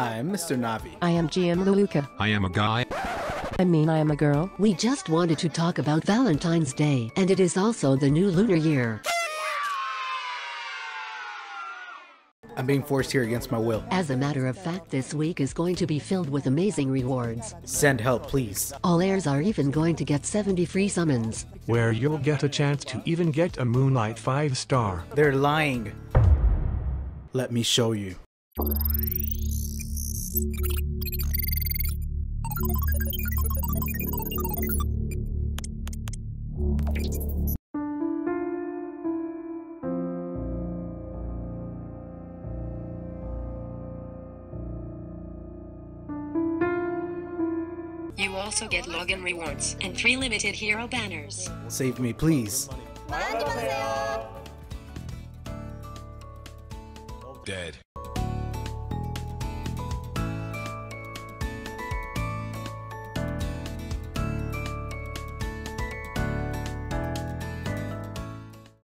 Hi, I'm Mr. Navi. I am GM Luca. I am a guy. I mean, I am a girl. We just wanted to talk about Valentine's Day, and it is also the new lunar year. I'm being forced here against my will. As a matter of fact, this week is going to be filled with amazing rewards. Send help, please. All heirs are even going to get 70 free summons. where you'll get a chance to even get a Moonlight 5 star. They're lying. Let me show you. You also get login rewards and three limited hero banners. Save me, please. Dead.